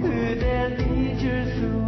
그댈 잊을 수